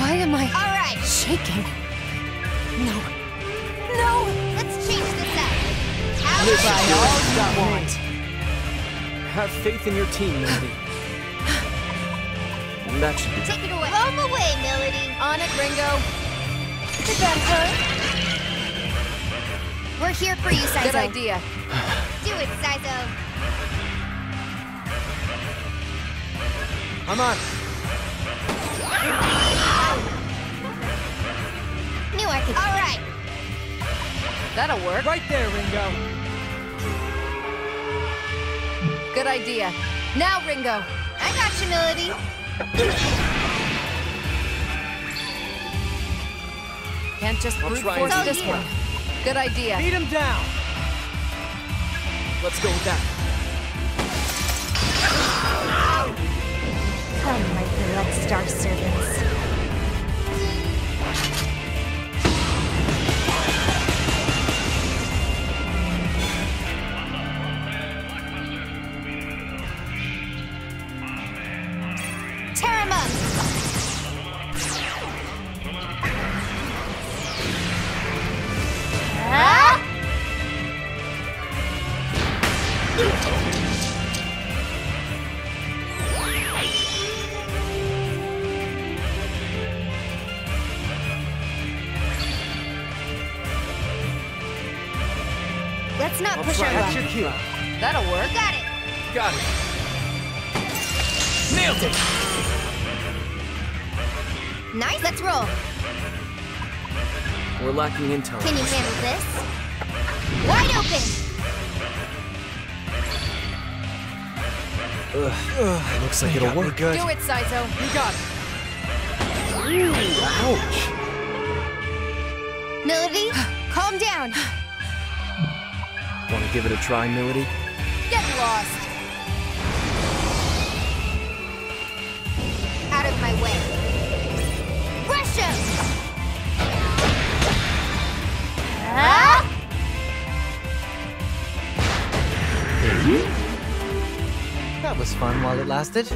Why am I All right, shaking? No. No! let's change this up. How Live by all you want. Have faith in your team, Milady. That should be Take it away. Blow 'em away, Milady. On it, Ringo. Did that hurt? We're here for you, Saizo. Good idea. Do it, Saizo. I'm on. Knew I could. All right. That'll work. Right there, Ringo. Good idea. Now, Ringo. I got you, Milady. Can't just brute try force and do this oh, it. one. Good idea. Beat him down. Let's go with that. Let's not I'll push try. our That's luck. your cue. That'll work. Got it! Got it. Nailed it. Nice, let's roll. We're lacking intel. Can you handle this? Wide open! Ugh, looks like it'll work. Do it, Saizo. You got it. Ouch. Milady, calm down. Want to give it a try, Milady? Get lost. Out of my way. Rush him! Ah! That was fun while it lasted.